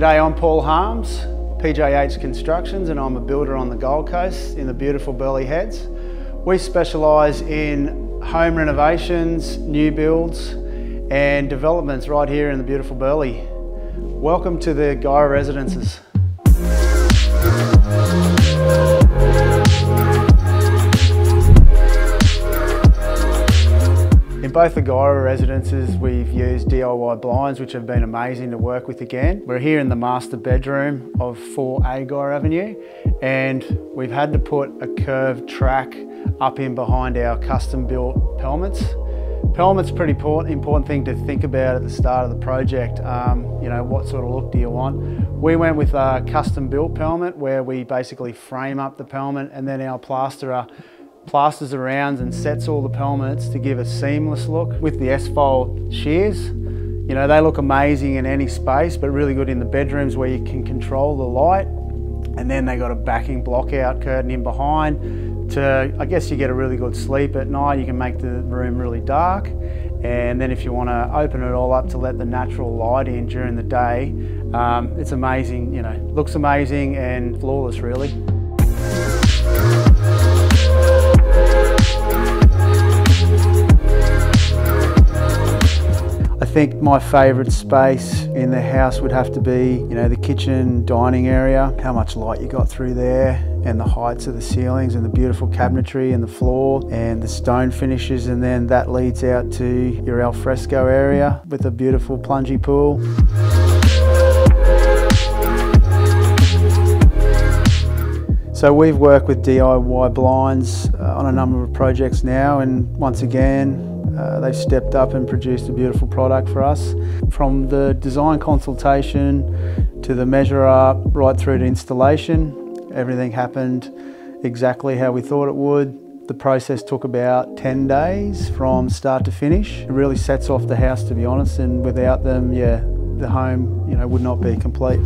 G'day, I'm Paul Harms, PJH Constructions, and I'm a builder on the Gold Coast in the beautiful Burleigh Heads. We specialise in home renovations, new builds, and developments right here in the beautiful Burleigh. Welcome to the Guyra Residences. In both the Guyra residences, we've used DIY blinds, which have been amazing to work with again. We're here in the master bedroom of 4A Guyra Avenue, and we've had to put a curved track up in behind our custom built pelmets. Pelmet's pretty important, important thing to think about at the start of the project. Um, you know, what sort of look do you want? We went with a custom built pelmet where we basically frame up the pelmet and then our plasterer plasters around and sets all the pelmets to give a seamless look. With the S-fold sheers, you know, they look amazing in any space, but really good in the bedrooms where you can control the light. And then they got a backing block out curtain in behind to, I guess you get a really good sleep at night. You can make the room really dark. And then if you want to open it all up to let the natural light in during the day, um, it's amazing, you know, looks amazing and flawless really. Think my favourite space in the house would have to be, you know, the kitchen, dining area, how much light you got through there and the heights of the ceilings and the beautiful cabinetry and the floor and the stone finishes and then that leads out to your alfresco area with a beautiful plungy pool. So we've worked with DIY blinds uh, on a number of projects now and once again uh, they've stepped up and produced a beautiful product for us. From the design consultation to the measure up, right through to installation, everything happened exactly how we thought it would. The process took about 10 days from start to finish. It really sets off the house to be honest and without them, yeah, the home you know, would not be complete.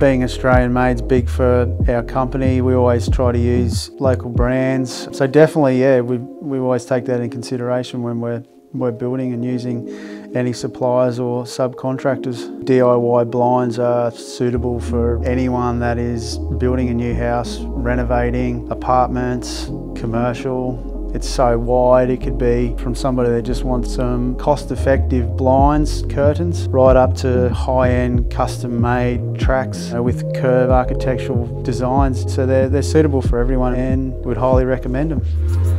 Being Australian made is big for our company. We always try to use local brands. So definitely, yeah, we, we always take that in consideration when we're, we're building and using any suppliers or subcontractors. DIY blinds are suitable for anyone that is building a new house, renovating apartments, commercial, it's so wide, it could be from somebody that just wants some cost-effective blinds, curtains, right up to high-end custom-made tracks uh, with curve architectural designs. So they're, they're suitable for everyone and would highly recommend them.